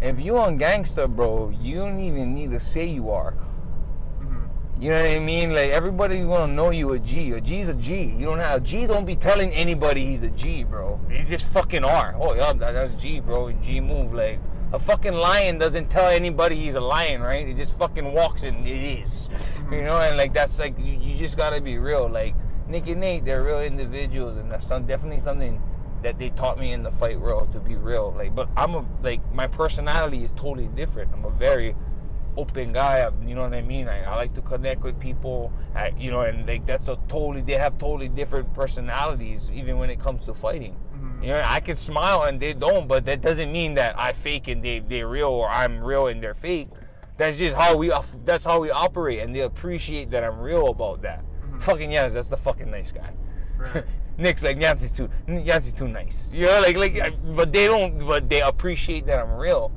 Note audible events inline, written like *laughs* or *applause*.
if you on gangster, bro, you don't even need to say you are. Mm-hmm. You know what I mean? Like everybody's gonna know you a G. A G's a G. You don't have a G. Don't be telling anybody he's a G, bro. You just fucking are. Oh yeah, that, that's G, bro. G move. Like a fucking lion doesn't tell anybody he's a lion, right? It just fucking walks and it is. You know, and like that's like you, you just gotta be real. Like Nick and Nate, they're real individuals, and that's some, definitely something that they taught me in the fight world to be real. Like, but I'm a like my personality is totally different. I'm a very open guy. You know what I mean? I, I like to connect with people. I, you know, and like that's a totally they have totally different personalities, even when it comes to fighting. Mhm. You know, I can smile and they don't, but that doesn't mean that I fake and they they're real or I'm real and they're fake. That's just how we that's how we operate, and they appreciate that I'm real about that. Mhm. Fucking yes, that's the fucking nice guy. Right. *laughs* Nick's like Yancy's too Yancy's too nice. You know, like like, but they don't, but they appreciate that I'm real.